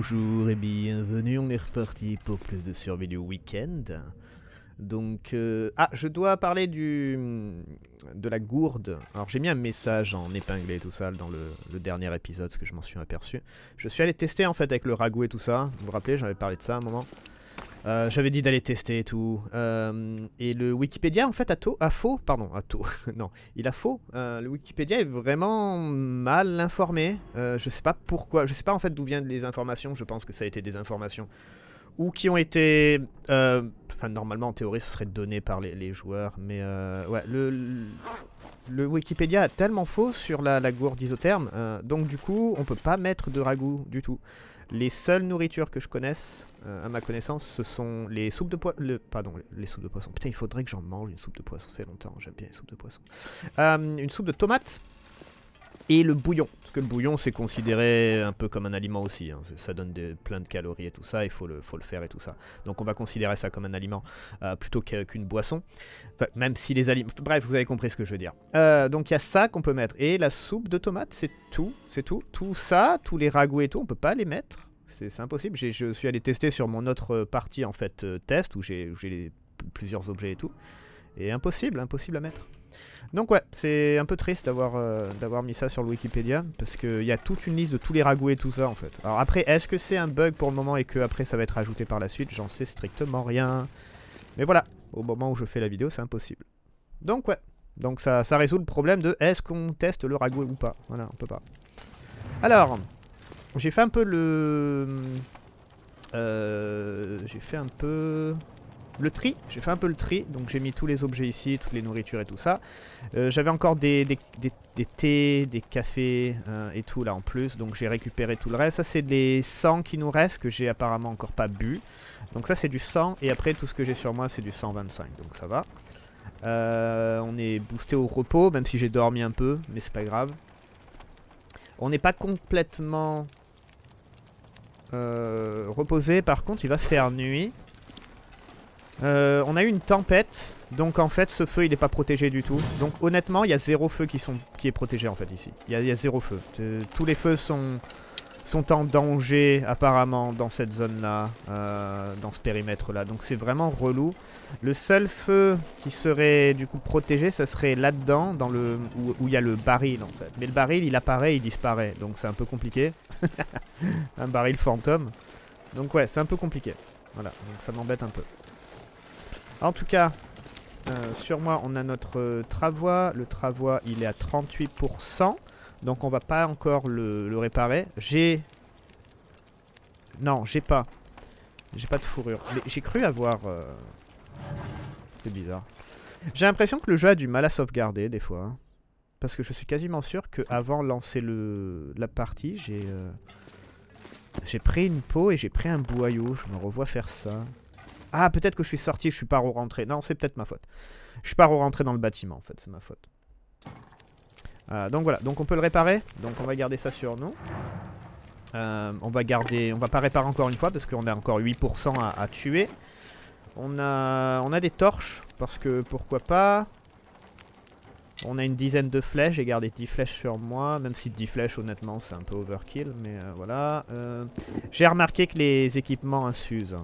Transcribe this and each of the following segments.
Bonjour et bienvenue, on est reparti pour plus de survie du week-end. Donc, euh, ah, je dois parler du de la gourde. Alors, j'ai mis un message en épinglé tout ça dans le, dernier épisode, parce que je m'en suis aperçu. Je suis allé tester en fait avec le ragoût et tout ça. Vous vous rappelez, j'avais parlé de ça un moment. Euh, J'avais dit d'aller tester et tout. Euh, et le Wikipédia, en fait, a, tôt, faux. Pardon, a tôt. non, il a faux. Euh, le Wikipédia est vraiment mal informé. Je sais pas pourquoi. Je sais pas en fait d'où viennent les informations. Je pense que ça a été des informations. Ou qui ont été. Enfin, normalement, en théorie, ce serait donné par les, joueurs. Mais ouais, le, le, Wikipédia a tellement faux sur la, la gourde isotherme. donc, du coup, on peut pas mettre de ragoût du tout. Les seules nourritures que je connaisse, euh, à ma connaissance, ce sont les soupes de poisson. Pardon, les soupes de poisson. Putain, il faudrait que j'en mange une soupe de poisson. Ça fait longtemps, j'aime bien les soupes de poisson. Euh, une soupe de tomates et le bouillon. Parce que le bouillon, c'est considéré un peu comme un aliment aussi. hein. Ça donne des- plein de calories et tout ça. Il faut le, faut le faire et tout ça. Donc on va considérer ça comme un aliment euh, plutôt qu'une boisson. Enfin, même si les aliments. Bref, vous avez compris ce que je veux dire. Donc il y a ça qu'on peut mettre. Et la soupe de tomates, c'est tout. C'est tout. Tout ça, tous les ragoûts et tout, on peut pas les mettre. C'est impossible. Je suis allé tester sur mon autre partie en fait euh, test où j'ai plusieurs objets et tout. Et impossible, impossible à mettre. Donc ouais, c'est un peu triste d'avoir euh, mis ça sur le Wikipédia parce qu'il y a toute une liste de tous les ragoûts et tout ça en fait. Alors après, est-ce que c'est un bug pour le moment et que après ça va être ajouté par la suite? J'en sais strictement rien. Mais voilà, au moment où je fais la vidéo, c'est impossible. Donc ouais, donc ça, ça résout le problème de est-ce qu'on teste le ragoût ou pas? Voilà, on peut pas. Alors, j'ai fait un peu le... Euh, j'ai fait un peu... Le tri, j'ai fait un peu le tri, donc j'ai mis tous les objets ici, toutes les nourritures et tout ça. Euh, J'avais encore des, des, des- des thés, des cafés euh, et tout là en plus, donc j'ai récupéré tout le reste. Ça c'est les 100 qui nous restent, que j'ai apparemment encore pas bu. Donc ça c'est du 100, et après tout ce que j'ai sur moi c'est du 125, donc ça va. Euh, on est boosté au repos, même si j'ai dormi un peu, mais c'est pas grave. On n'est pas complètement euh, reposé, par contre il va faire nuit. Euh, on a eu une tempête, donc en fait ce feu il n'est pas protégé du tout. Donc honnêtement il y a zéro feu qui, sont, qui est protégé en fait ici. Il y a, zéro feu. Euh, tous les feux sont, sont en danger apparemment dans cette zone là, dans ce périmètre là. Donc c'est vraiment relou. Le seul feu qui serait du coup protégé ça serait là-dedans, dans le où où il y a le baril en fait. Mais le baril il apparaît, il disparaît. Donc c'est un peu compliqué. un baril fantôme. Donc ouais c'est un peu compliqué. Voilà, donc ça m'embête un peu. En tout cas, euh, sur moi, on a notre euh, travois. Le travois, il est à 38%. Donc on va pas encore le, réparer. J'ai... Non, j'ai pas. J'ai pas de fourrure. J'ai cru avoir... euh, C'est bizarre. J'ai l'impression que le jeu a du mal à sauvegarder des fois. hein. Parce que je suis quasiment sûr que avant de lancer la partie, j'ai... euh, J'ai pris une peau et j'ai pris un boyau. Je me revois faire ça. Ah, peut-être que je suis sorti, je suis pas re-rentré. Non, c'est peut-être ma faute. Je suis pas re-rentré dans le bâtiment, en fait, c'est ma faute. Euh, donc voilà, donc on peut le réparer. Donc on va garder ça sur nous. Euh, on va garder, on va pas réparer encore une fois parce qu'on a encore 8% à, tuer. On a, des torches parce que pourquoi pas. On a une dizaine de flèches, j'ai gardé 10 flèches sur moi, même si 10 flèches honnêtement c'est un peu overkill, mais euh, voilà. J'ai remarqué que les équipements hein, s'usent.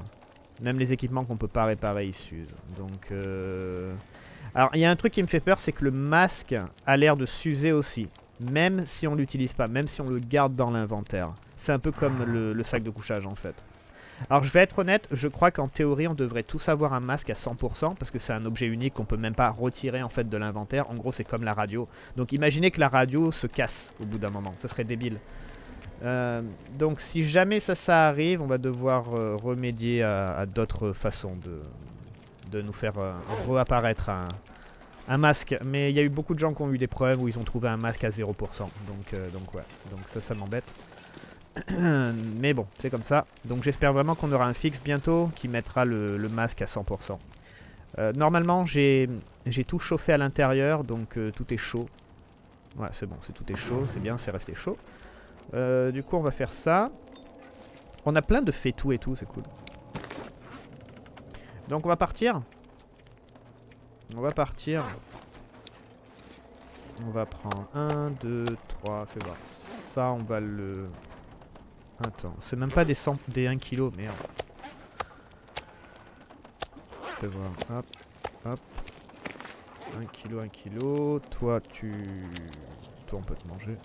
Même les équipements qu'on peut pas réparer, ils s'usent. Donc. Alors il y a un truc qui me fait peur, c'est que le masque a l'air de s'user aussi, même si on l'utilise pas, même si on le garde dans l'inventaire. C'est un peu comme le, sac de couchage en fait. Alors je vais être honnête, je crois qu'en théorie on devrait tous avoir un masque à 100% parce que c'est un objet unique qu'on peut même pas retirer en fait de l'inventaire. En gros c'est comme la radio. Donc imaginez que la radio se casse au bout d'un moment, ça serait débile. Euh, donc si jamais ça, ça arrive, on va devoir euh, remédier à d'autres façons de, de nous faire euh, réapparaître un, masque. Mais il y a eu beaucoup de gens qui ont eu des problèmes où ils ont trouvé un masque à 0%. Donc, euh, donc ouais, donc ça, ça m'embête. Mais bon, c'est comme ça. Donc j'espère vraiment qu'on aura un fixe bientôt qui mettra le, masque à 100%. Euh, normalement, j'ai tout chauffé à l'intérieur, donc tout est chaud. Ouais, c'est bon, c'est tout est chaud, c'est bien, c'est resté chaud. Du coup, on va faire ça. On a plein de fétou et tout, c'est cool. Donc, on va partir. On va partir. On va prendre 1, 2, 3, fais voir. Ça, on va le... Attends, c'est même pas des, 100, des 1 kg, merde. Je vais voir, hop, hop. 1 kg, 1 kg. Toi, tu... Toi, on peut te manger.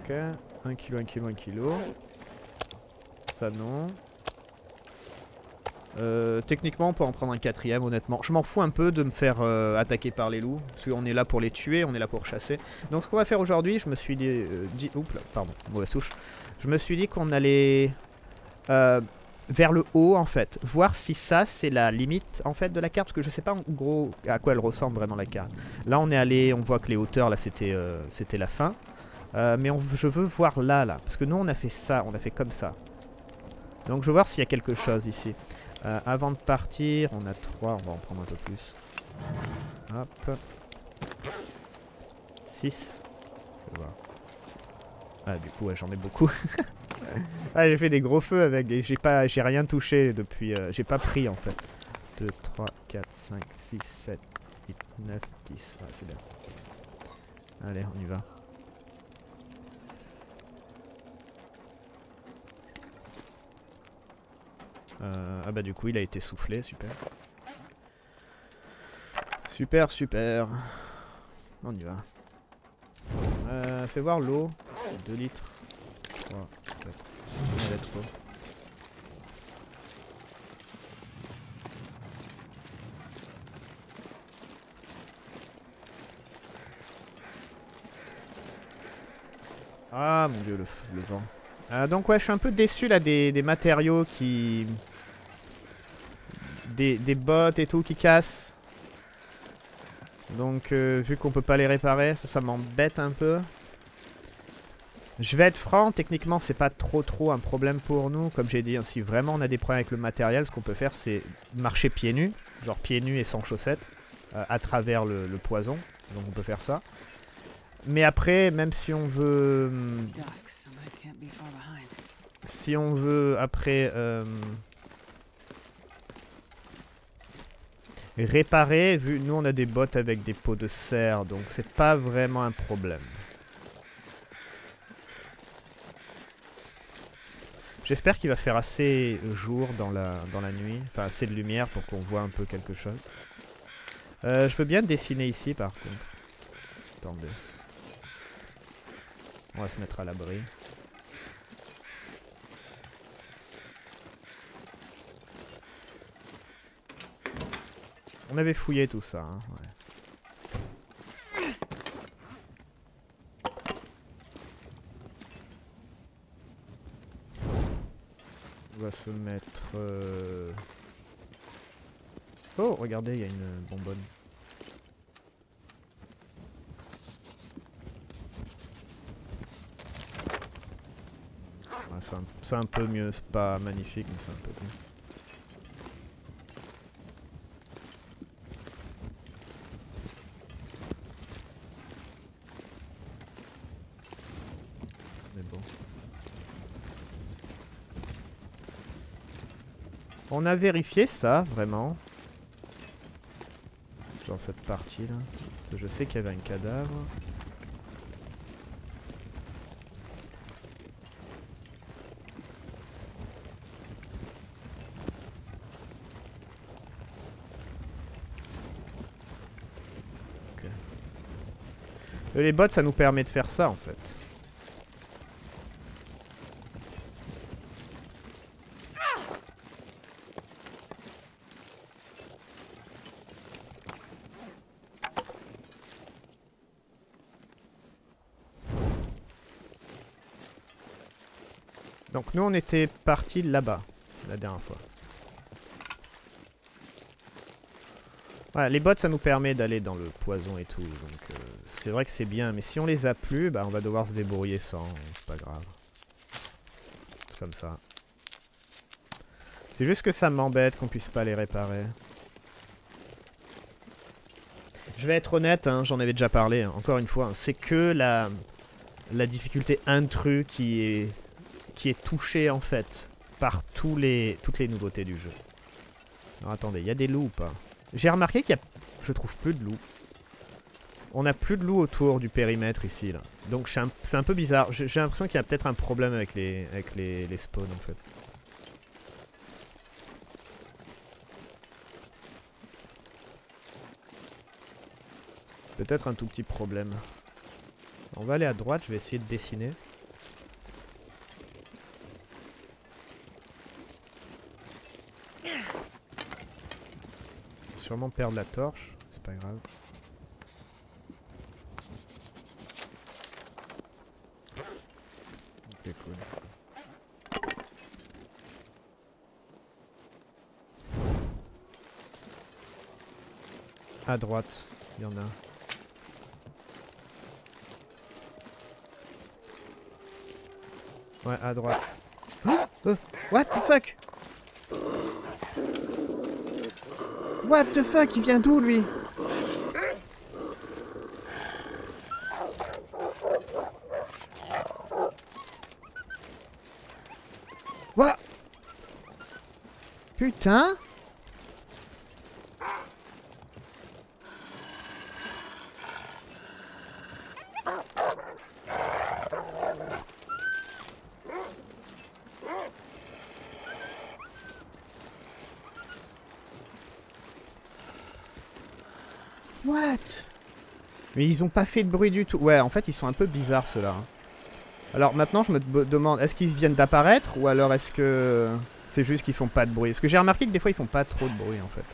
Ok, 1 kg, 1 kg, 1 kg. Ça, non. Euh, techniquement, on peut en prendre un quatrième, honnêtement. Je m'en fous un peu de me faire euh, attaquer par les loups. Parce qu'on est là pour les tuer, on est là pour chasser. Donc, ce qu'on va faire aujourd'hui, je me suis dit. Euh, oups, pardon, mauvaise touche. Je me suis dit qu'on allait. vers le haut, en fait. Voir si ça, c'est la limite, en fait, de la carte. Parce que je sais pas, en gros, à quoi elle ressemble vraiment la carte. Là, on est allé. On voit que les hauteurs, là, c'était c'était la fin. mais je veux voir là, là. Parce que nous, on a fait ça. On a fait comme ça. Donc, je veux voir s'il y a quelque chose ici. Euh, avant de partir, on a 3, on va en prendre un peu plus. Hop. 6. Ah du coup j'en ai beaucoup. ah j'ai fait des gros feux avec j'ai pas j'ai rien touché depuis euh, j'ai pas pris en fait. 2 3 4 5 6 7 8 9 10. Ah c'est bien. Allez, on y va. Euh, ah bah du coup il a été soufflé, super. Super, super. On y va. Euh, fais voir l'eau. 2 litres. 3, 4. On trop. Ah mon dieu, le, le vent. Euh, donc ouais, je suis un peu déçu là des, des matériaux qui... Des, bottes et tout qui cassent. Donc euh, vu qu'on peut pas les réparer, ça, ça m'embête un peu. Je vais être franc, techniquement c'est pas trop trop un problème pour nous. Comme j'ai dit, hein, si vraiment on a des problèmes avec le matériel, ce qu'on peut faire c'est marcher pieds nus. Genre pieds nus et sans chaussettes. Euh, à travers le poison. Donc on peut faire ça. Mais après, même si on veut... Si on veut, après... Euh, réparer, vu nous on a des bottes avec des pots de serre, donc c'est pas vraiment un problème. J'espère qu'il va faire assez jour dans la, dans la nuit, enfin assez de lumière pour qu'on voit un peu quelque chose. Euh, je veux bien dessiner ici par contre. Attendez. On va se mettre à l'abri. On avait fouillé tout ça. Hein, On va se mettre... Euh, oh, regardez, il y a une bonbonne. C'est un, peu mieux, c'est pas magnifique, mais c'est un peu mieux. Mais bon. On a vérifié ça, vraiment. Dans cette partie là. Je sais qu'il y avait un cadavre. Les bots, ça nous permet de faire ça, en fait. Donc nous on était parti là-bas la dernière fois. Voilà, les bots ça nous permet d'aller dans le poison et tout, donc euh, c'est vrai que c'est bien, mais si on les a plus, bah on va devoir se débrouiller sans, c'est pas grave. C'est comme ça. C'est juste que ça m'embête qu'on puisse pas les réparer. Je vais être honnête, hein, j'en avais déjà parlé, hein, encore une fois, hein, c'est que la, la difficulté intrus qui est, qui est touchée en fait par tous les, toutes les nouveautés du jeu. Alors attendez, il y a des loups ou pas? J'ai remarqué qu'il y a... Je trouve plus de loups. On a plus de loups autour du périmètre ici, là. Donc c'est un, peu bizarre. J'ai l'impression qu'il y a peut-être un problème avec les, avec les spawns en fait. Peut-être un tout petit problème. On va aller à droite, je vais essayer de dessiner. Sûrement perdre la torche, c'est pas grave. Ok, cool. À droite, il y en a. Ouais, à droite. Ah Euh, what the fuck? What the fuck Il vient d'où lui? What? Putain What Mais ils ont pas fait de bruit du tout. Ouais, en fait, ils sont un peu bizarres ceux-là. hein. Alors maintenant, je me de- demande, est-ce qu'ils viennent d'apparaître ou alors est-ce que c'est juste qu'ils font pas de bruit? Parce que j'ai remarqué que des fois, ils font pas trop de bruit en fait.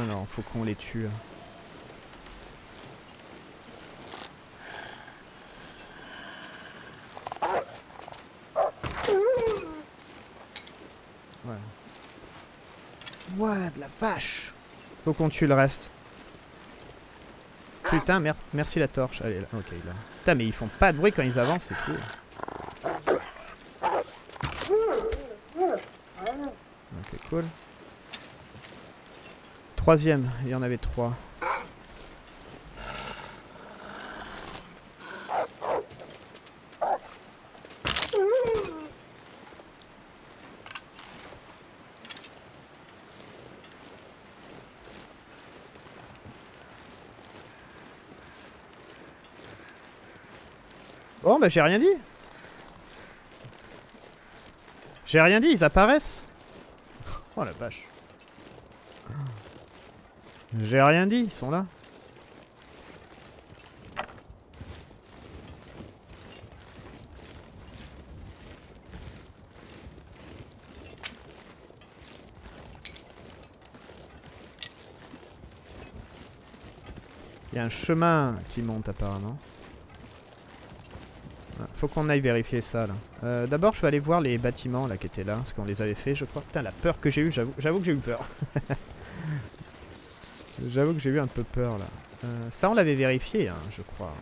Non, non, faut qu'on les tue. hein. Ouais. What la vache Faut qu'on tue le reste. Putain, mer- merci la torche. Allez, ok, là. Putain, mais ils font pas de bruit quand ils avancent, c'est fou. Ok, cool. Troisième, il y en avait trois. Bah j'ai rien dit. J'ai rien dit, ils apparaissent. Oh la vache. J'ai rien dit, ils sont là. Il y a un chemin qui monte apparemment. Faut qu'on aille vérifier ça là. Euh, D'abord je vais aller voir les bâtiments là qui étaient là, parce qu'on les avait fait je crois. Putain la peur que j'ai eu, j'avoue j'avoue que j'ai eu peur. j'avoue que j'ai eu un peu peur là. Euh, ça on l'avait vérifié hein, je crois.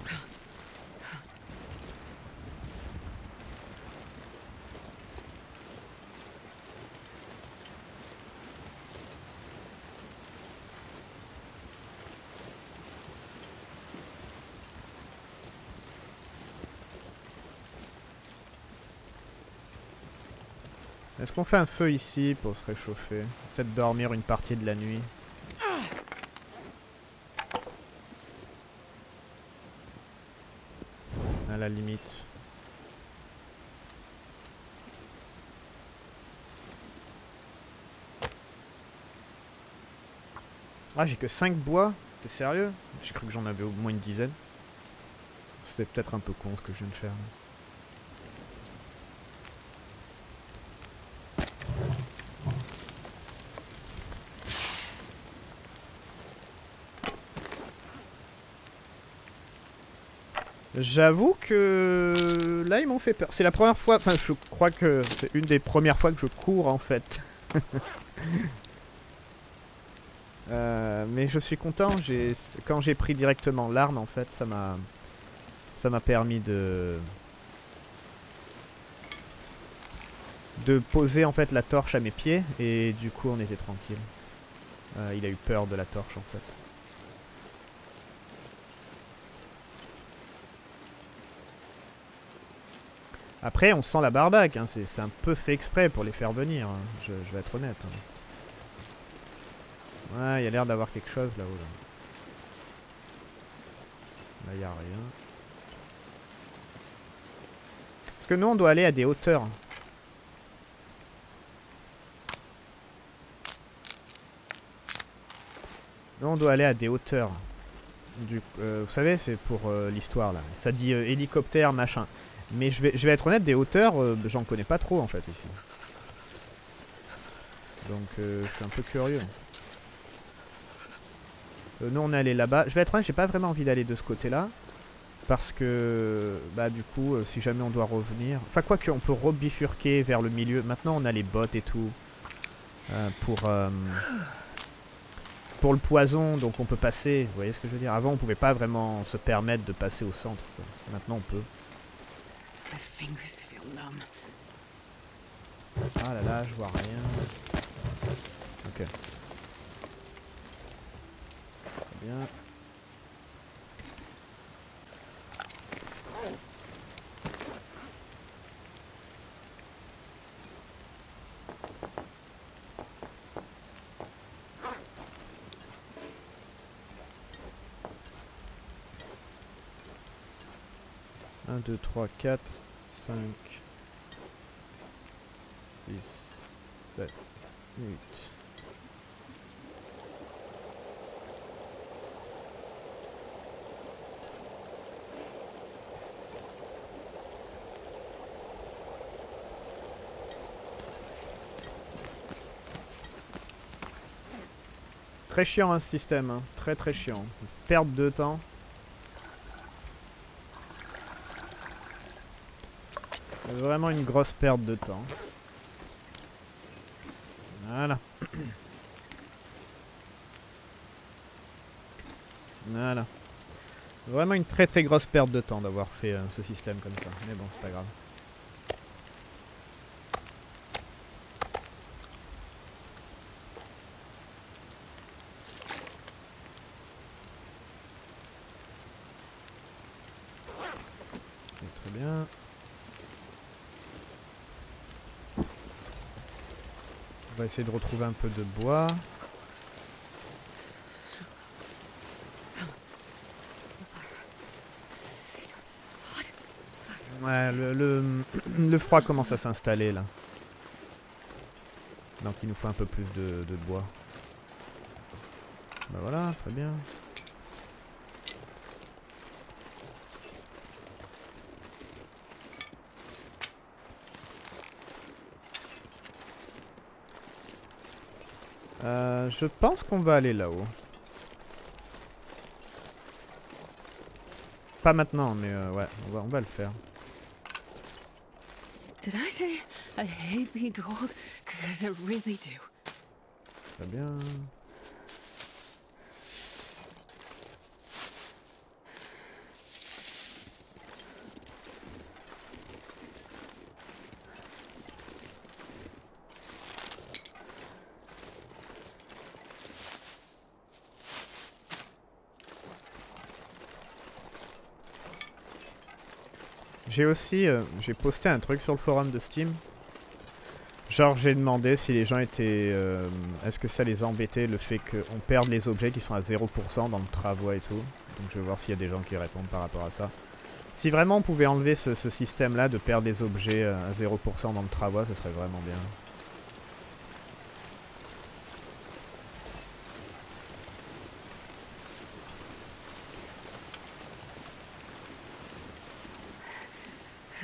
Est-ce qu'on fait un feu ici pour se réchauffer Peut-être dormir une partie de la nuit. À la limite. Ah, j'ai que 5 bois T'es sérieux? J'ai cru que j'en avais au moins une dizaine. C'était peut-être un peu con ce que je viens de faire. J'avoue que là ils m'ont fait peur. C'est la première fois, enfin je crois que c'est une des premières fois que je cours en fait. Euh, mais je suis content, quand j'ai pris directement l'arme en fait, ça m'a ça m'a permis de de poser en fait la torche à mes pieds et du coup on était tranquille. Euh, il a eu peur de la torche en fait. Après, on sent la barbaque, hein, c'est un peu fait exprès pour les faire venir, hein, je, vais être honnête. hein. Ouais, il y a l'air d'avoir quelque chose là-haut. Là. Là, y a rien. Parce que nous, on doit aller à des hauteurs. Nous, on doit aller à des hauteurs. Euh, vous savez, c'est pour euh, l'histoire là. Ça dit euh, hélicoptère, machin. Mais je vais, être honnête, des hauteurs, euh, j'en connais pas trop en fait ici. Donc euh, je suis un peu curieux. Euh, nous on est allé là-bas. Je vais être honnête, j'ai pas vraiment envie d'aller de ce côté-là. Parce que, bah du coup, si jamais on doit revenir... Enfin quoi qu'on peut rebifurquer vers le milieu. Maintenant on a les bottes et tout. pour... pour le poison, donc on peut passer, vous voyez ce que je veux dire? Avant on pouvait pas vraiment se permettre de passer au centre. Maintenant on peut. My fingers feel numb. Ah là là, je vois rien. Ok. Bien. Un, deux, trois, quatre, cinq, six, sept, huit. Très chiant hein, ce système, hein. très très chiant. Perte de temps. C'est vraiment une grosse perte de temps. Voilà. Voilà. Vraiment une très très grosse perte de temps d'avoir fait euh, ce système comme ça. Mais bon, c'est pas grave. Et Très bien. On va essayer de retrouver un peu de bois. Ouais, le, le, le froid commence à s'installer là. Donc il nous faut un peu plus de, de bois. Bah voilà, très bien. Euh, je pense qu'on va aller là-haut. Pas maintenant, mais euh, ouais, on va, on va le faire. Did I say I hate being cold? Because I really do. Très bien. J'ai aussi euh, j'ai posté un truc sur le forum de Steam. Genre j'ai demandé si les gens étaient... euh, Est-ce que ça les embêtait le fait qu'on perde les objets qui sont à 0% dans le travaux et tout. Donc je vais voir s'il y a des gens qui répondent par rapport à ça. Si vraiment on pouvait enlever ce, système là de perdre les objets euh, à 0% dans le travaux, ça serait vraiment bien.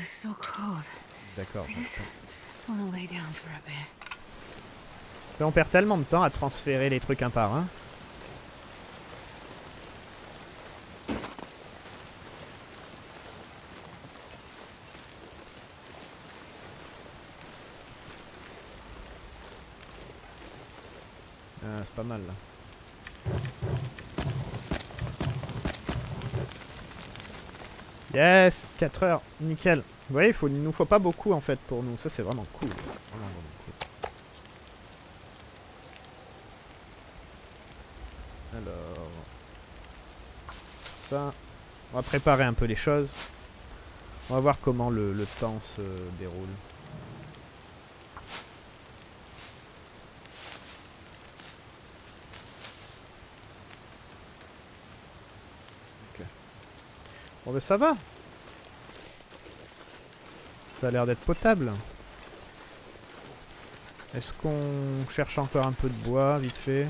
It's so cold. D'accord. I just want to lay down for a On perd tellement de temps à transférer les trucs un par un. Ah, c'est pas mal là. Yes 4 heures, nickel. Vous voyez, il faut, il nous faut pas beaucoup en fait pour nous. Ça c'est vraiment cool. Vraiment, vraiment cool. Alors... Ça... On va préparer un peu les choses. On va voir comment le, temps se déroule. Ok. Bon mais ça va. Ça a l'air d'être potable. Est-ce qu'on cherche encore un peu de bois, vite fait?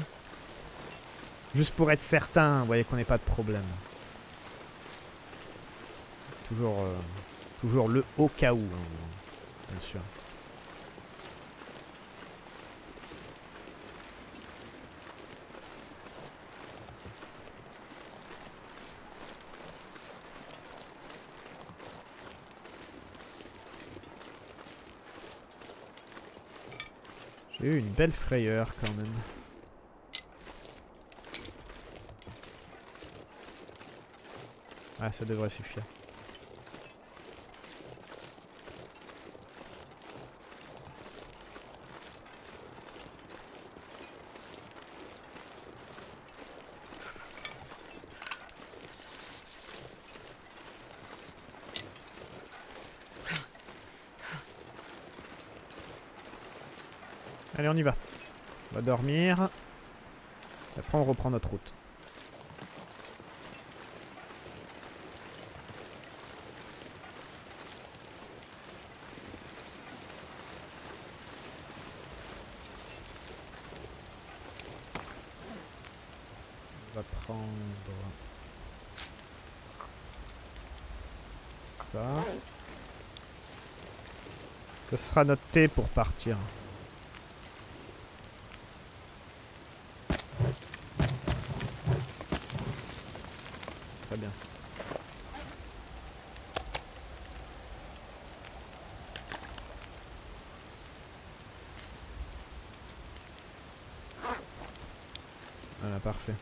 Juste pour être certain, vous voyez qu'on n'ait pas de problème. Toujours, euh, toujours le au cas où, hein, bien sûr. Une belle frayeur quand même. Ah, ça devrait suffire. Allez, on y va. On va dormir. Et après, on reprend notre route. On va prendre ça. Ce sera notre thé pour partir. Très bien. Voilà, parfait.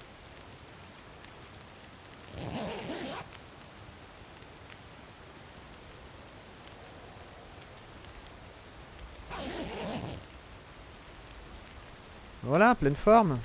Voilà, pleine forme.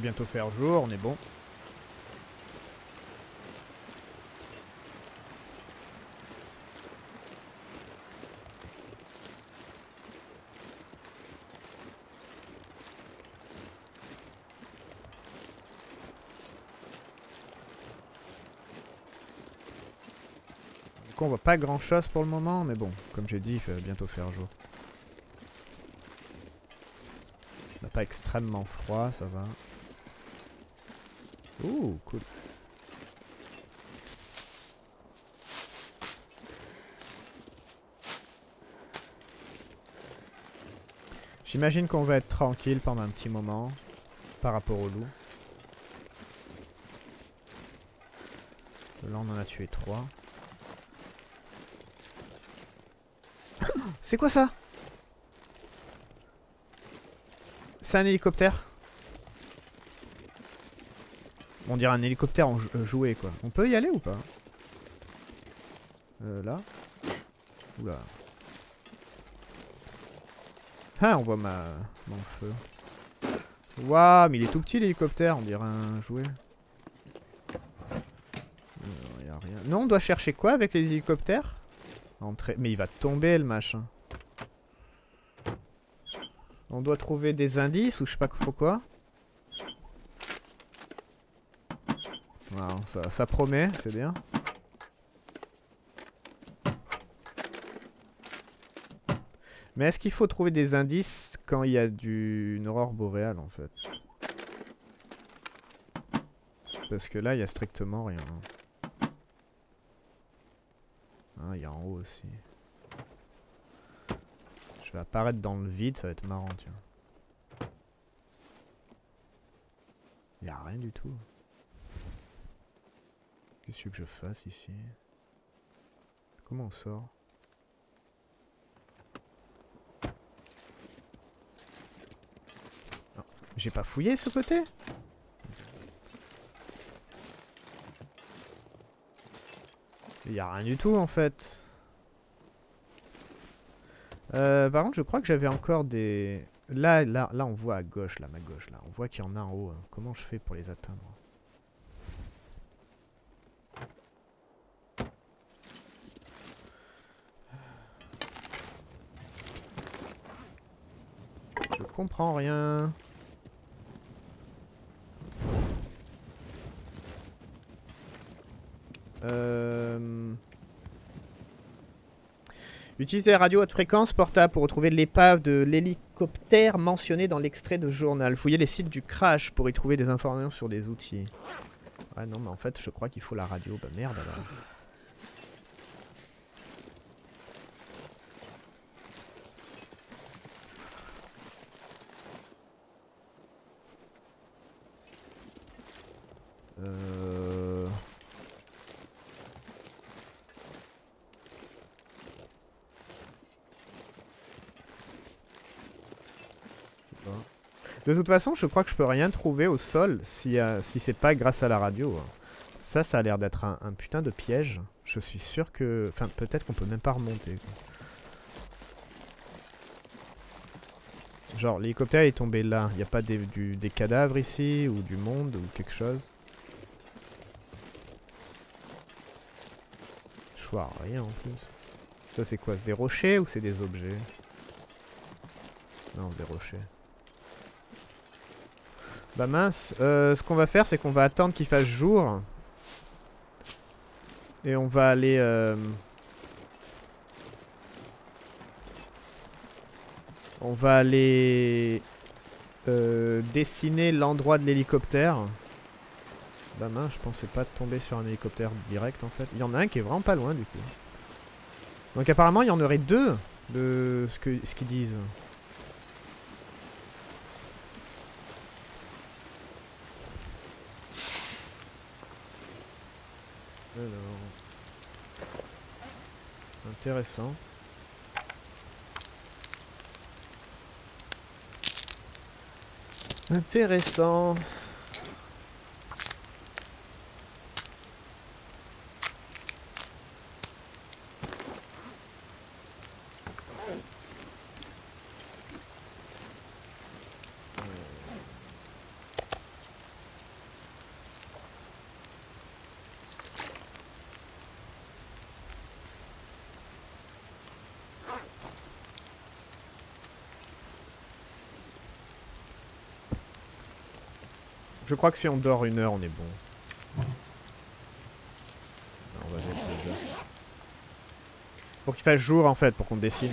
Bientôt faire jour, on est bon. Du coup on voit pas grand chose pour le moment, mais bon, comme j'ai dit, il va bientôt faire jour. Pas extrêmement froid, ça va. Ouh, cool. J'imagine qu'on va être tranquille pendant un petit moment par rapport au loup. Là, on en a tué trois. C'est quoi ça? C'est un hélicoptère? On dirait un hélicoptère en euh, jouet quoi. On peut y aller ou pas? Euh là? Oula. Ah on voit ma mon feu. Waouh mais il est tout petit l'hélicoptère, on dirait un jouet. Euh. Non on doit chercher quoi avec les hélicoptères? Entrer. Mais il va tomber le machin. On doit trouver des indices ou je sais pas trop quoi. Ça promet, c'est bien. Mais est-ce qu'il faut trouver des indices quand il y a du... une aurore boréale en fait? Parce que là, il y a strictement rien. Ah, il y a en haut aussi. Je vais apparaître dans le vide, ça va être marrant, tiens. Il y a rien du tout. Qu'est-ce que je fasse ici? Comment on sort? J'ai pas fouillé ce côté? Il y a rien du tout en fait. Euh, par contre, je crois que j'avais encore des... Là, là, là, on voit à gauche, là, ma gauche, là. On voit qu'il y en a en haut. hein. Comment je fais pour les atteindre Je rien. Euh... Utilisez la radio haute fréquence portable pour retrouver l'épave de l'hélicoptère mentionné dans l'extrait de journal. Fouillez les sites du crash pour y trouver des informations sur des outils. Ouais non mais en fait je crois qu'il faut la radio. Bah merde alors. De toute façon, je crois que je peux rien trouver au sol si, euh, si c'est pas grâce à la radio. hein. Ça, ça a l'air d'être un, putain de piège. Je suis sûr que... Enfin, peut-être qu'on peut même pas remonter. Genre, l'hélicoptère est tombé là. Il n'y a pas des, du- cadavres ici ou du monde ou quelque chose. Je vois rien en plus. Ça, c'est quoi? C'est des rochers ou c'est des objets? Non, des rochers. Bah mince, euh, ce qu'on va faire c'est qu'on va attendre qu'il fasse jour. Et on va aller... euh, On va aller... euh, dessiner l'endroit de l'hélicoptère. Bah mince, je pensais pas tomber sur un hélicoptère direct en fait. Il y en a un qui est vraiment pas loin du coup. Donc apparemment il y en aurait deux de ce que ce qu'ils disent. Intéressant. Intéressant. Je crois que si on dort une heure, on est bon. Non, on qu'il fasse jour en fait, pour qu'on dessine.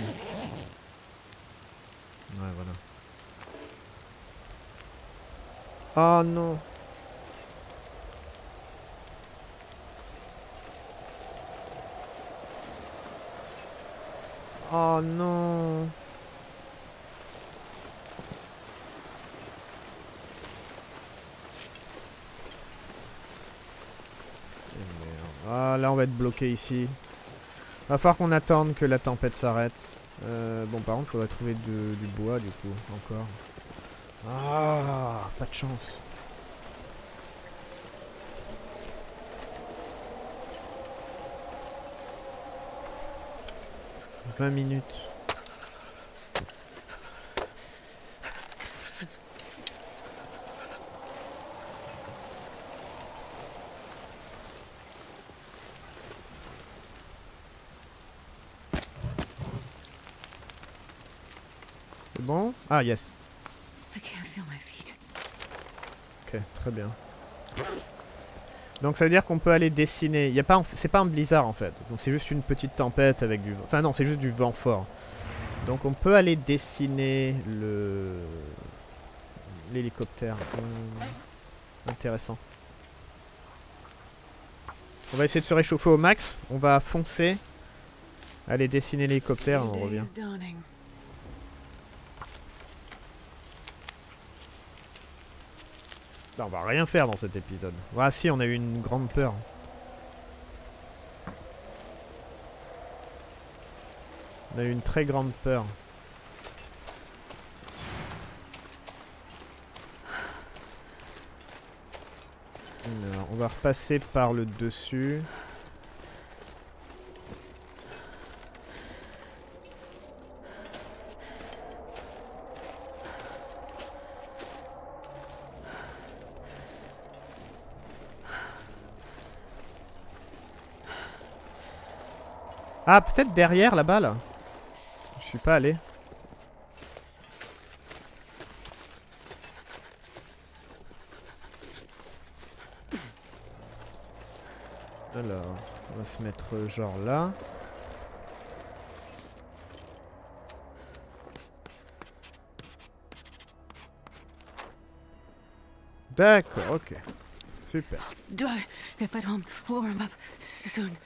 Ouais, voilà. Oh non. Oh non. Et merde. Ah là on va être bloqué ici. Va falloir qu'on attende que la tempête s'arrête. Euh, bon par contre faudrait trouver du bois du coup encore. Ah pas de chance. « 20 minutes. C'est bon Ah yes. Ok, très bien. Donc ça veut dire qu'on peut aller dessiner. Y a pas, c'est pas un blizzard en fait. Donc c'est juste une petite tempête avec du. Enfin non, c'est juste du vent fort. Donc on peut aller dessiner le l'hélicoptère. Hum, Intéressant. On va essayer de se réchauffer au max. On va foncer. Aller dessiner l'hélicoptère. On revient. is dawning. On va rien faire dans cet épisode. Ah si, on a eu une grande peur. On a eu une très grande peur. Alors, on va repasser par le dessus. Ah, peut-être derrière là-bas là. Je suis pas allé. Alors, on va se mettre euh, genre là. D'accord, ok. Super. If I don't warm up soon?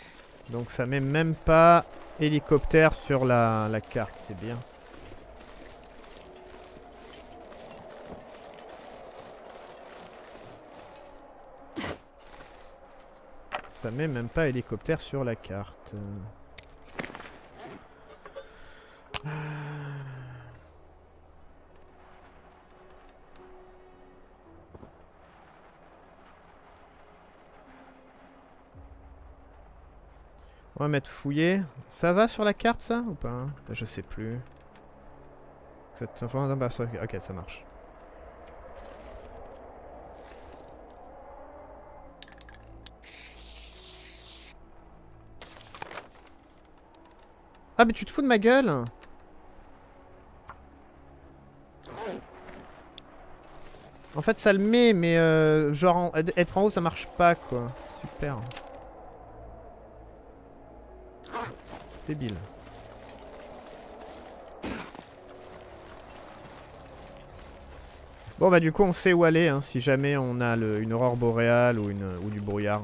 Donc ça met même pas hélicoptère sur la, carte, c'est bien. Ça met même pas hélicoptère sur la carte. On va mettre fouiller. Ça va sur la carte ça ou pas Je sais plus. Cette bah, Ok, ça marche. Ah mais tu te fous de ma gueule En fait ça le met mais euh, genre en- être en haut ça marche pas quoi. Super. Débile. Bon bah du coup on sait où aller hein, si jamais on a une aurore boréale ou, une, ou du brouillard.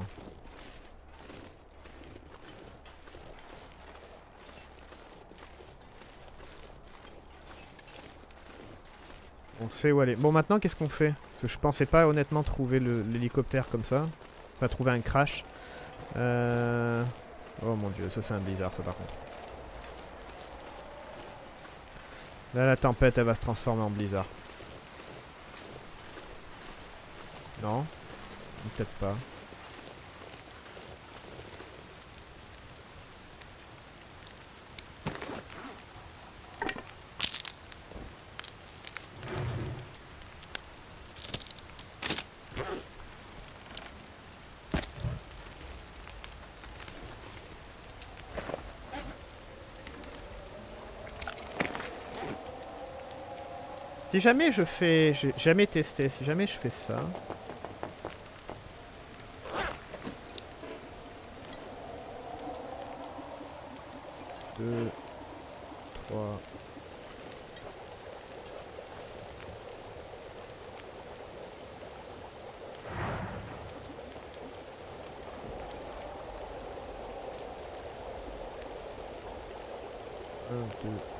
On sait où aller. Bon maintenant qu'est-ce qu'on fait? Parce que je pensais pas honnêtement trouver l'hélicoptère comme ça. Enfin trouver un crash. Euh... Oh mon dieu, ça c'est un blizzard ça par contre. Là la tempête elle va se transformer en blizzard. Non? Peut-être pas. Si jamais je fais... Jamais testé, si jamais je fais ça... Deux... Trois... Un, deux...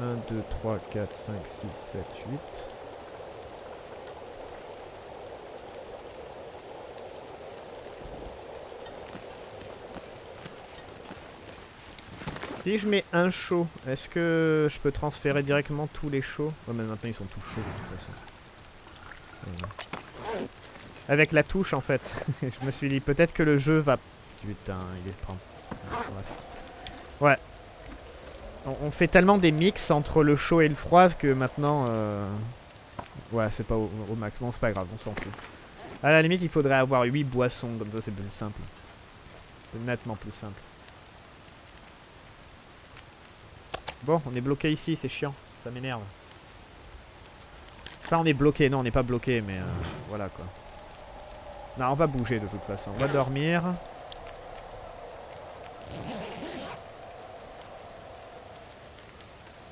1, 2, 3, 4, 5, 6, 7, 8. Si je mets un chaud, est-ce que je peux transférer directement tous les chauds Ouais mais maintenant ils sont tous chauds de toute façon. Avec la touche en fait. je me suis dit peut-être que le jeu va... Putain, il est prend. On fait tellement des mix entre le chaud et le froid que maintenant... euh, Ouais, c'est pas au, au max. Bon, c'est pas grave, on s'en fout. À la limite, il faudrait avoir 8 boissons, comme ça c'est plus simple. C'est nettement plus simple. Bon, on est bloqué ici, c'est chiant. Ça m'énerve. Enfin, on est bloqué. Non, on n'est pas bloqué, mais euh, voilà quoi. Non, on va bouger de toute façon. On va dormir.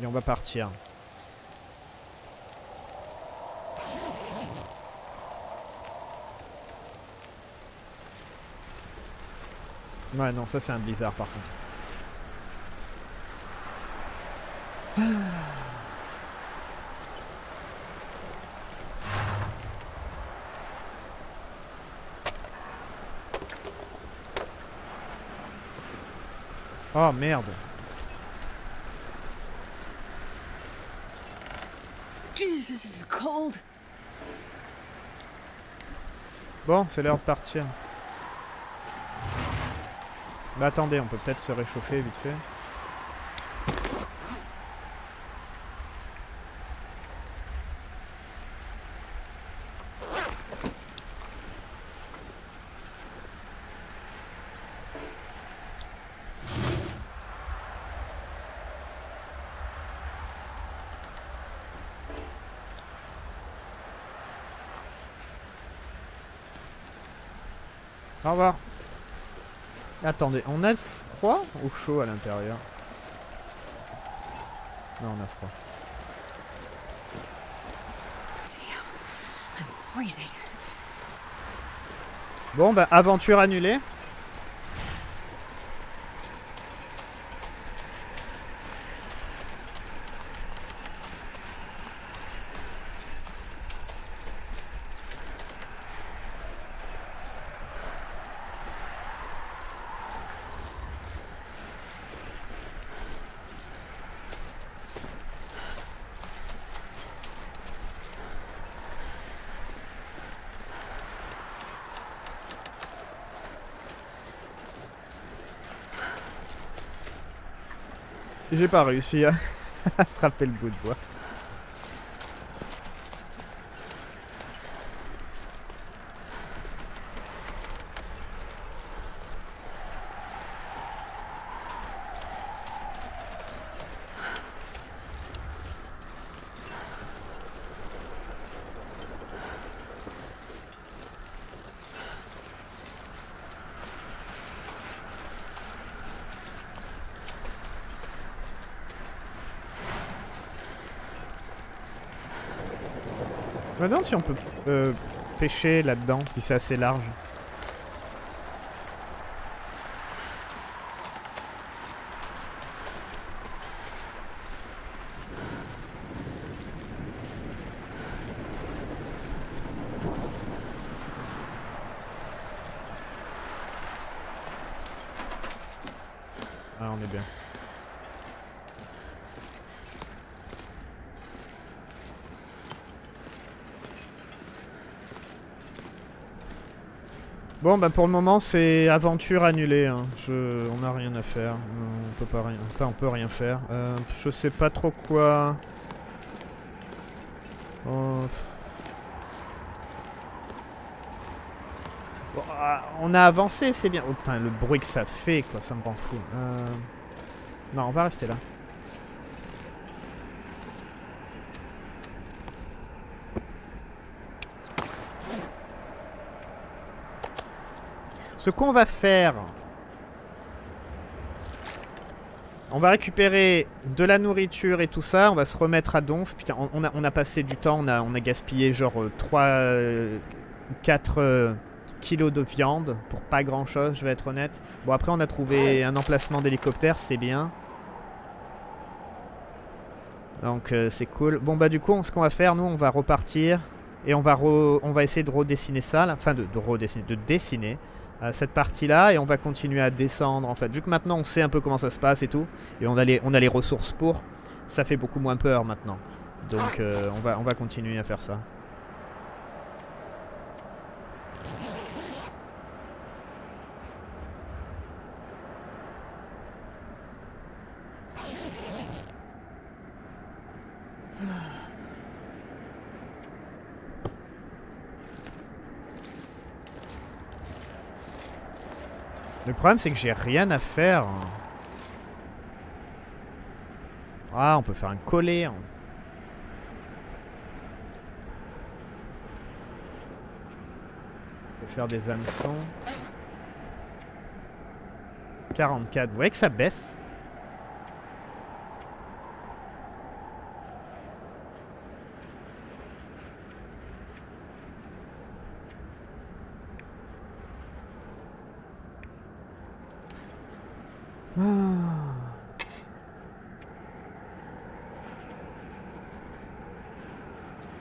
On va partir. Ouais, non, ça c'est un blizzard par contre. Oh merde. Cold. Bon, c'est l'heure de partir. Bah attendez, on peut peut-être se réchauffer vite fait. Au revoir. Attendez, on a froid ou chaud à l'intérieur? Non, on a froid. Bon, bah, aventure annulée. J'ai pas réussi à attraper le bout de bois. Si on peut euh, pêcher là-dedans, si c'est assez large. Ah, on est bien. Bon bah pour le moment c'est aventure annulée. Hein. Je... On n'a rien à faire. On peut pas rien. Enfin, on peut rien faire. Euh, je sais pas trop quoi. Oh. Bon, ah, on a avancé, c'est bien. Oh putain, le bruit que ça fait quoi, ça me rend fou. Euh, Non, on va rester là. Ce qu'on va faire... On va récupérer de la nourriture et tout ça, on va se remettre à donf. Putain, on, a, passé du temps, on a, gaspillé genre 3... 4 kilos de viande pour pas grand chose, je vais être honnête. Bon après on a trouvé un emplacement d'hélicoptère, c'est bien. Donc euh, c'est cool. Bon bah du coup, ce qu'on va faire, nous on va repartir et on va, on va essayer de redessiner ça, enfin de, de redessiner, de dessiner euh, cette partie-là et on va continuer à descendre en fait. Vu que maintenant on sait un peu comment ça se passe et tout, et on a les, on a les ressources pour, ça fait beaucoup moins peur maintenant. Donc euh, on, va, on va continuer à faire ça. Problème c'est que j'ai rien à faire. Ah, on peut faire un collet. hein. On peut faire des hameçons. 44. Vous voyez que ça baisse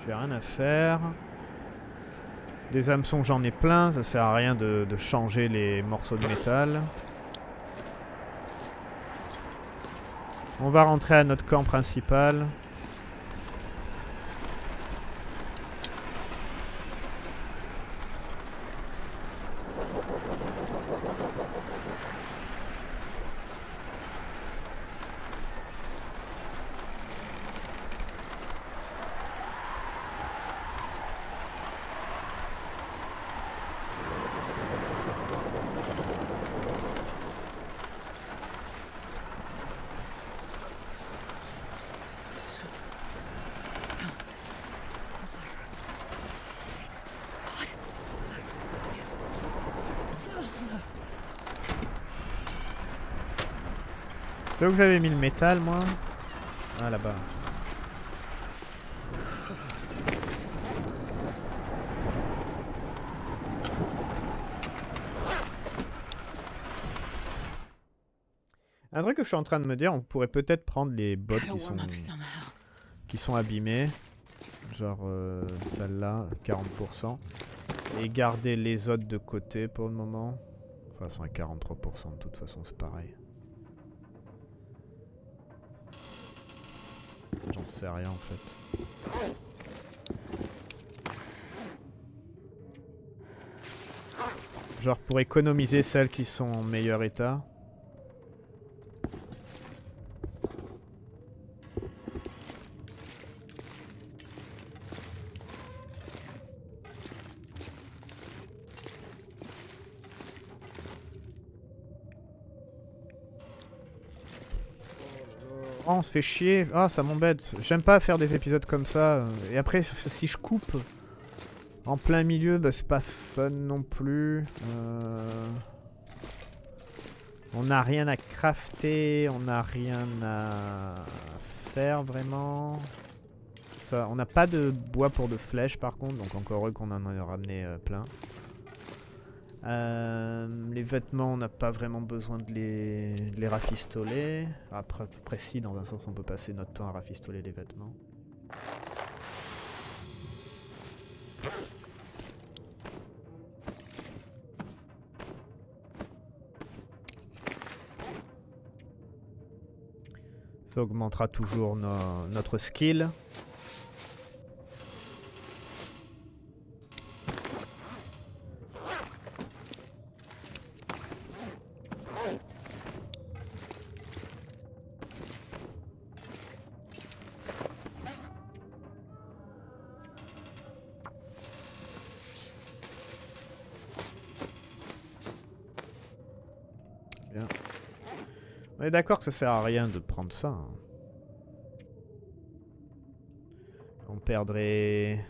J'ai rien à faire. Des hameçons, j'en ai plein. Ça sert à rien de, de changer les morceaux de métal. On va rentrer à notre camp principal. J'avais mis le métal, moi. Ah, là-bas. Un truc que je suis en train de me dire, on pourrait peut-être prendre les bottes qui sont, qui sont abîmées. Genre euh, celle-là, 40%. Et garder les autres de côté pour le moment. Enfin, elles sont à 43%, de toute façon, c'est pareil. J'en sais rien en fait. Genre pour économiser celles qui sont en meilleur état. Se fait chier. Ah, ça m'embête. J'aime pas faire des épisodes comme ça. Et après, si je coupe en plein milieu, bah, c'est pas fun non plus. Euh, on n'a rien à crafter. On n'a rien à faire vraiment. Ça, on n'a pas de bois pour de flèches par contre. Donc encore heureux qu'on en ait ramené euh, plein. Euh, les vêtements, on n'a pas vraiment besoin de les, les rafistoler. Après, précis, dans un sens, on peut passer notre temps à rafistoler les vêtements. Ça augmentera toujours notre skill. D'accord que ça sert à rien de prendre ça. Hein. On perdrait...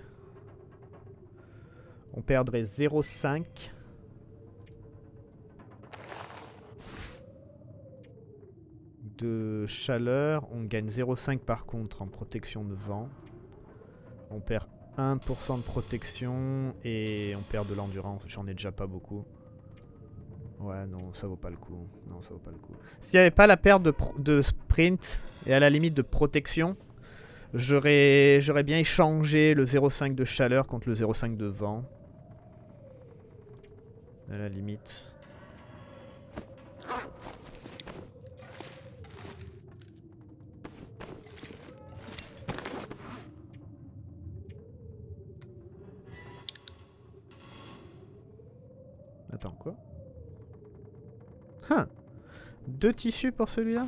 On perdrait 0,5. De chaleur. On gagne 0,5 par contre en protection de vent. On perd 1% de protection et on perd de l'endurance. J'en ai déjà pas beaucoup. Ouais, non, ça vaut pas le coup. Non, ça vaut pas le coup. S'il n'y avait pas la perte de, de, sprint et à la limite de protection, j'aurais bien échangé le 0,5 de chaleur contre le 0,5 de vent. À la limite. Deux tissus pour celui-là?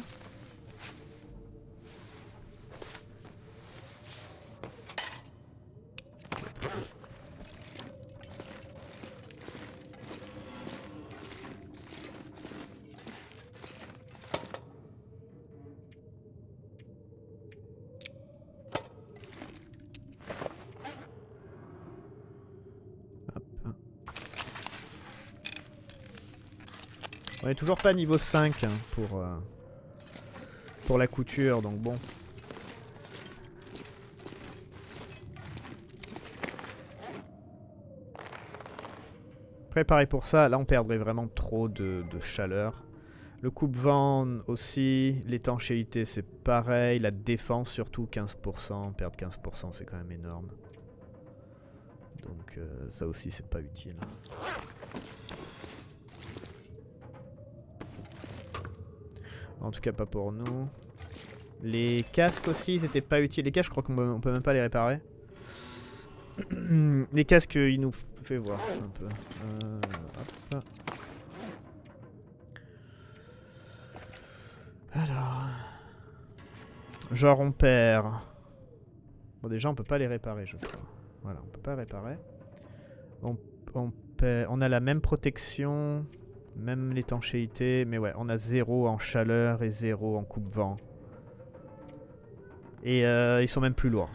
Toujours pas niveau 5 hein, pour, euh, pour la couture, donc bon. Préparé pour ça, là on perdrait vraiment trop de, chaleur. Le coupe-vent aussi, l'étanchéité c'est pareil, la défense surtout 15%, perdre 15% c'est quand même énorme. Donc euh, ça aussi c'est pas utile. En tout cas pas pour nous. Les casques aussi, ils étaient pas utiles. Les casques, je crois qu'on peut, même pas les réparer. les casques, il nous fait voir un peu. Euh, Alors... Genre on perd... Bon déjà on peut pas les réparer je crois. Voilà, on peut pas réparer. On, on a la même protection. Même l'étanchéité. Mais ouais, on a 0 en chaleur et 0 en coupe-vent. Et euh, ils sont même plus lourds.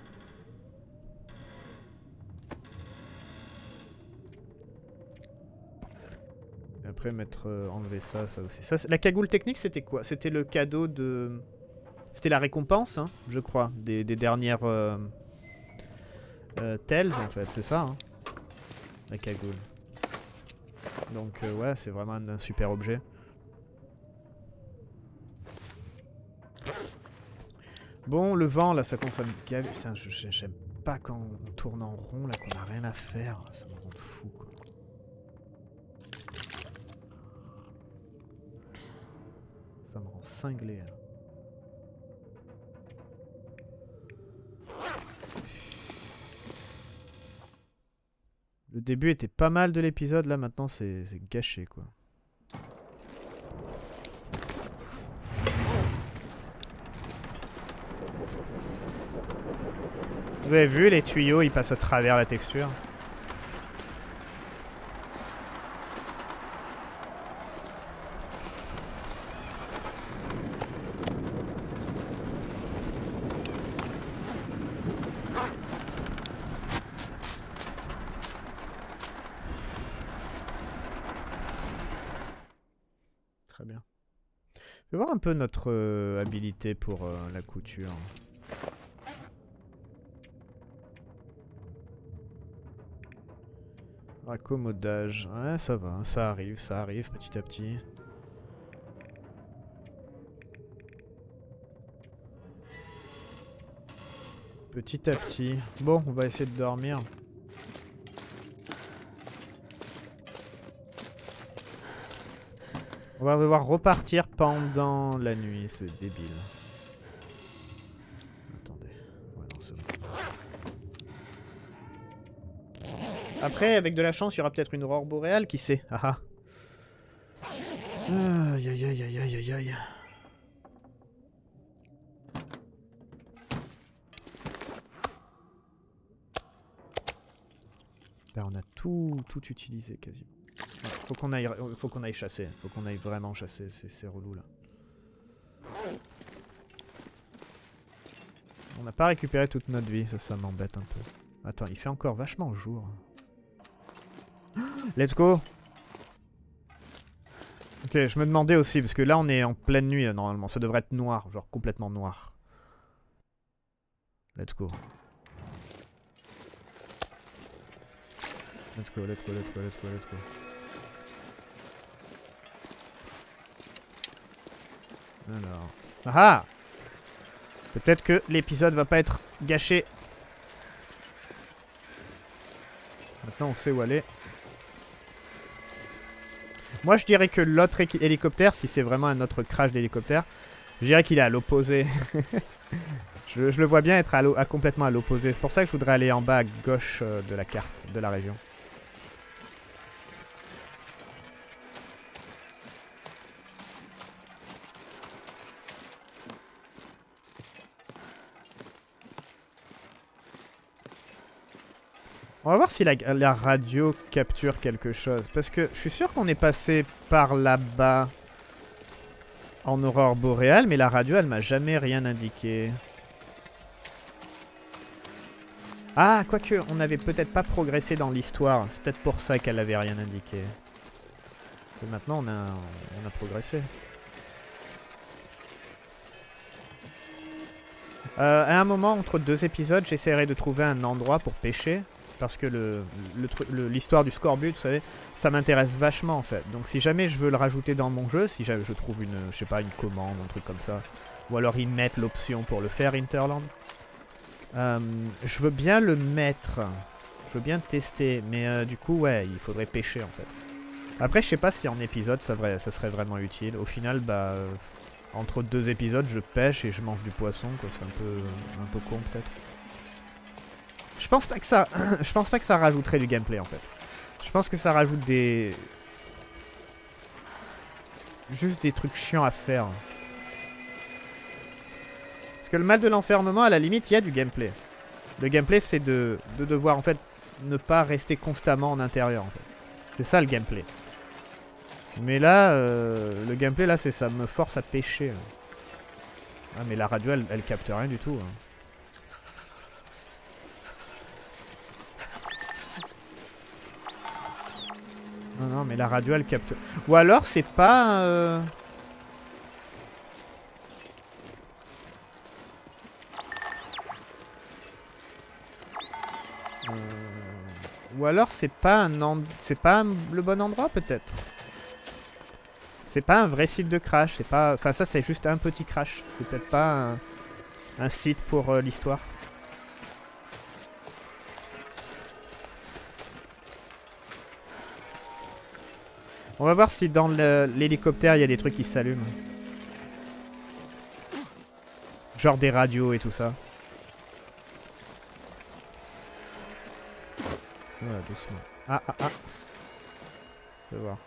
après mettre euh, enlever ça, ça aussi. La cagoule technique, c'était quoi? C'était le cadeau de. C'était la récompense, hein, je crois, des, dernières euh, euh, Tales en fait, c'est ça. hein, la cagoule. Donc euh, ouais, c'est vraiment un, super objet. Bon, le vent là, ça commence à. Putain, j'aime pas quand on tourne en rond là, qu'on a rien à faire. Ça me rend fou quoi. Ça me rend cinglé. là. Le début était pas mal de l'épisode, là maintenant c'est gâché quoi. Vous avez vu les tuyaux, ils passent à travers la texture. Très bien. Je vais voir un peu notre euh, habilité pour euh, la couture. Raccommodage. Ouais, ça va, ça arrive, ça arrive petit à petit. Petit à petit. Bon, on va essayer de dormir. On va devoir repartir pendant la nuit, c'est débile. Attendez. Après, avec de la chance, il y aura peut-être une aurore boréale, qui sait? Ah ah. Aïe aïe aïe aïe aïe aïe. Là, on a tout, tout utilisé quasiment. Faut qu'on aille, faut qu'on chasser. Faut qu'on aille vraiment chasser ces, ces là. On n'a pas récupéré toute notre vie, ça, m'embête un peu. Attends, il fait encore vachement jour. Let's go Ok, je me demandais aussi, parce que là on est en pleine nuit normalement. Ça devrait être noir, genre complètement noir. Let's go. Let's go, let's go, let's go, let's go, let's go. Alors. Ah ah Peut-être que l'épisode va pas être gâché. Maintenant on sait où aller. Moi je dirais que l'autre hélicoptère, si c'est vraiment un autre crash d'hélicoptère, je dirais qu'il est à l'opposé. je, le vois bien être à complètement à l'opposé. C'est pour ça que je voudrais aller en bas à gauche euh, de la carte, de la région. On va voir si la, radio capture quelque chose. Parce que je suis sûr qu'on est passé par là-bas en aurore boréale, mais la radio, elle m'a jamais rien indiqué. Ah, quoique, on n'avait peut-être pas progressé dans l'histoire. C'est peut-être pour ça qu'elle avait rien indiqué. Et maintenant, on a, on a progressé. Euh, à un moment, entre deux épisodes, j'essaierai de trouver un endroit pour pêcher. Parce que le- le l'histoire du scorbut, vous savez, ça m'intéresse vachement en fait. Donc si jamais je veux le rajouter dans mon jeu, si je trouve une, je sais pas, une commande, un truc comme ça, ou alors ils mettent l'option pour le faire, Interland, euh, je veux bien le mettre. Je veux bien tester, mais euh, du coup, ouais, il faudrait pêcher en fait. Après, je sais pas si en épisode ça, ça serait vraiment utile. Au final, bah, euh, entre deux épisodes, je pêche et je mange du poisson, quoi. C'est un peu, un peu con peut-être. Je pense pas que ça, je pense pas que ça rajouterait du gameplay en fait. Je pense que ça rajoute des, juste des trucs chiants à faire. Parce que le mal de l'enfermement, à la limite, il y a du gameplay. Le gameplay, c'est de, de devoir en fait ne pas rester constamment en intérieur. En fait. C'est ça le gameplay. Mais là, euh, le gameplay là, c'est ça me force à pêcher. Ah mais la radio, elle, elle capte rien du tout. hein. Non, non, mais la radio, elle capte. Ou alors, c'est pas... euh, euh, Ou alors, c'est pas un end- c'est pas le bon endroit, peut-être. C'est pas un vrai site de crash. C'est pas... Enfin, ça, c'est juste un petit crash. C'est peut-être pas un, un site pour euh, l'histoire. On va voir si dans l'hélicoptère il y a des trucs qui s'allument. Genre des radios et tout ça. Voilà, doucement. Ah, ah, ah. Je vais voir.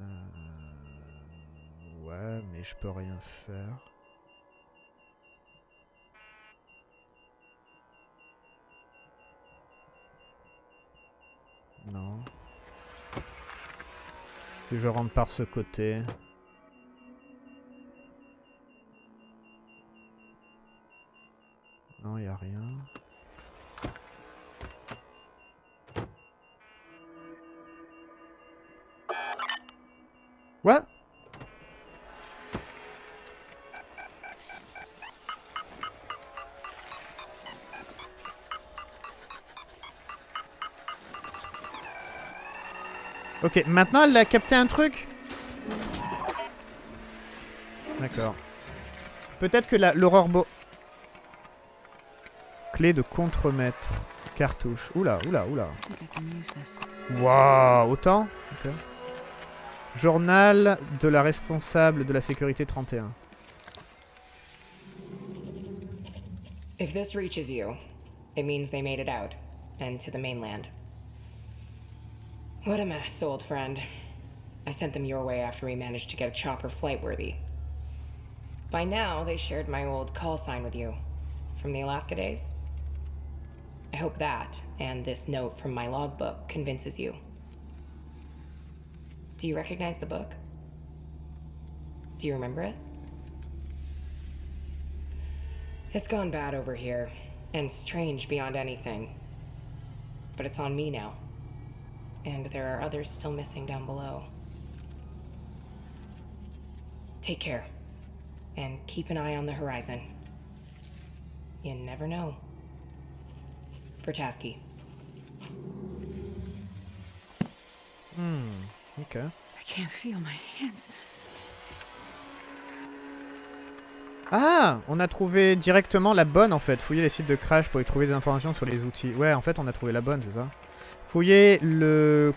Euh, Ouais, mais je peux rien faire. Non. Si je rentre par ce côté. Non, y a rien. What Maintenant elle a capté un truc D'accord. Peut-être que la- l'aurore beau... Clé de contremaître. Cartouche. Oula, oula, oula. Waouh, autant. Journal de la responsable de la sécurité 31. If this reaches you, it means they made it out and to the mainland. What a mess, old friend. I sent them your way after we managed to get a chopper flight worthy. By now, they shared my old call sign with you from the Alaska days. I hope that and this note from my logbook convinces you. Do you recognize the book? Do you remember it? It's gone bad over here, and strange beyond anything. But it's on me now. And there are others still missing down below. Take care. And keep an eye on the horizon. You never know. Bertasky. Hmm, ok. I can't feel my hands. Ah On a trouvé directement la bonne en fait. Fouiller les sites de crash pour y trouver des informations sur les outils. Ouais, en fait on a trouvé la bonne, c'est ça Fouiller le...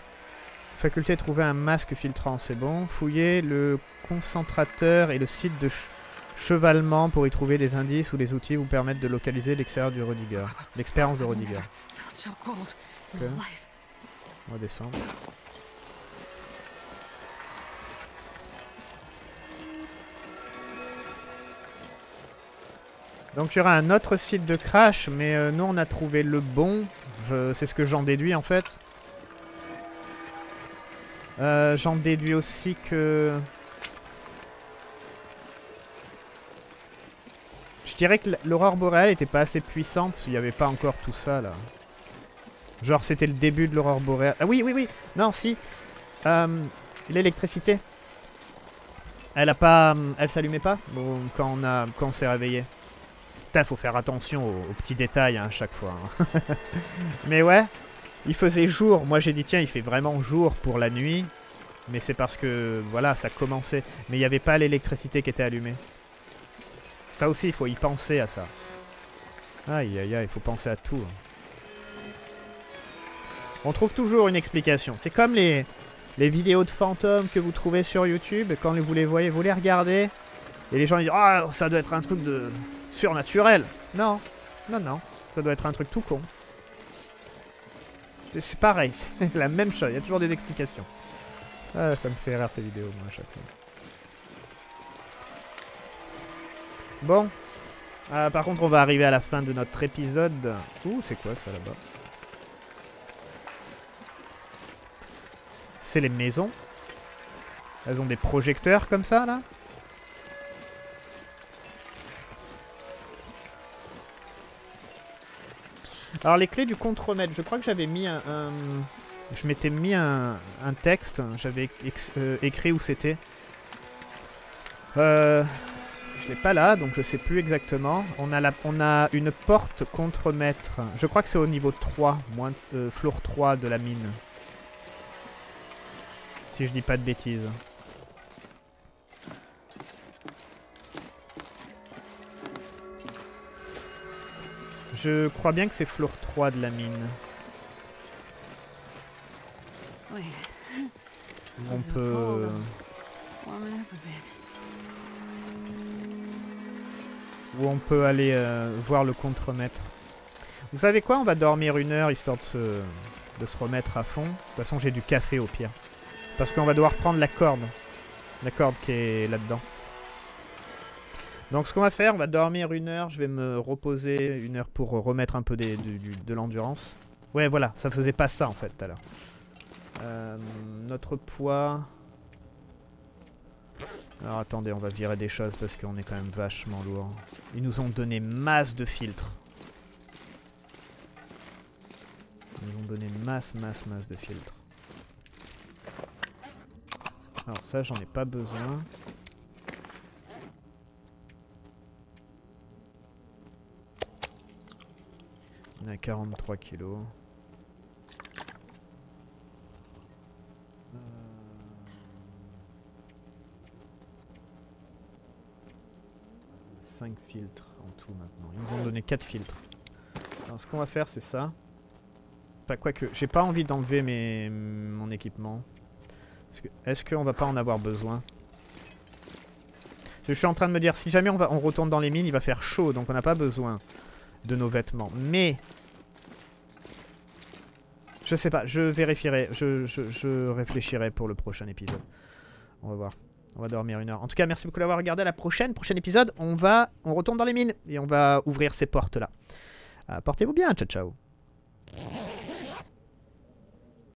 Faculté trouver un masque filtrant, c'est bon. Fouiller le concentrateur et le site de ch- chevalement pour y trouver des indices ou des outils vous permettent de localiser l'extérieur du Rodiger. L'expérience de Rodiger. On va descendre. Donc il y aura un autre site de crash, mais euh, nous on a trouvé le bon. C'est ce que j'en déduis en fait. Euh, j'en déduis aussi que... Je dirais que l'aurore boréale était pas assez puissante, parce qu'il n'y avait pas encore tout ça là. Genre c'était le début de l'aurore boréale. Ah oui, oui, oui. Non, si. Euh, L'électricité. Elle a pas... Elle s'allumait pas bon, quand on, a, quand on s'est réveillé. Putain, faut faire attention aux, petits détails hein, à chaque fois. hein. Mais ouais, il faisait jour. Moi j'ai dit tiens, il fait vraiment jour pour la nuit. Mais c'est parce que voilà, ça commençait. Mais il n'y avait pas l'électricité qui était allumée. Ça aussi, il faut y penser à ça. Aïe aïe aïe, il faut penser à tout. hein. On trouve toujours une explication. C'est comme les, les vidéos de fantômes que vous trouvez sur YouTube. Quand vous les voyez, vous les regardez. Et les gens ils disent Ah, ça doit être un truc de surnaturel. Non, non, non. Ça doit être un truc tout con. C'est- pareil, c'est la même chose. Il y a toujours des explications. Ah, ça me fait rire ces vidéos, moi, à chaque fois. Bon. Euh, par contre, on va arriver à la fin de notre épisode. Ouh, c'est quoi ça là-bas? C'est les maisons? Elles ont des projecteurs comme ça, là? Alors les clés du contremaître, je crois que j'avais mis un... Je m'étais mis un, texte, j'avais euh, écrit où c'était. Euh, je l'ai pas là, donc je sais plus exactement. On a, la, on a une porte contremaître. Je crois que c'est au niveau 3, moins, euh, floor 3 de la mine. Si je dis pas de bêtises. Je crois bien que c'est floor 3 de la mine. On peut... Où on peut aller euh, voir le contremaître. Vous savez quoi? On va dormir une heure histoire de se, de se remettre à fond. De toute façon, j'ai du café au pire. Parce qu'on va devoir prendre la corde. La corde qui est là-dedans. Donc ce qu'on va faire, on va dormir une heure. Je vais me reposer une heure pour remettre un peu de l'endurance. Ouais, voilà, ça faisait pas ça en fait tout à l'heure. Euh, notre poids... Alors attendez, on va virer des choses parce qu'on est quand même vachement lourd. Ils nous ont donné masse de filtres. Ils nous ont donné masse, masse, masse de filtres. Alors ça, j'en ai pas besoin. On à 43 kilos. Euh, 5 filtres en tout maintenant. Ils nous ont donné 4 filtres. Alors ce qu'on va faire c'est ça. Enfin quoique, j'ai pas envie d'enlever mes mon équipement. Est-ce qu'on va pas en avoir besoin? Je suis en train de me dire, si jamais on, va, on retourne dans les mines, il va faire chaud, donc on n'a pas besoin de nos vêtements. Mais... Je sais pas, je vérifierai, je, je, réfléchirai pour le prochain épisode. On va voir. On va dormir une heure. En tout cas, merci beaucoup d'avoir regardé. À la prochaine, prochain épisode, on va, on retourne dans les mines et on va ouvrir ces portes là. Euh, Portez-vous bien. Ciao, ciao.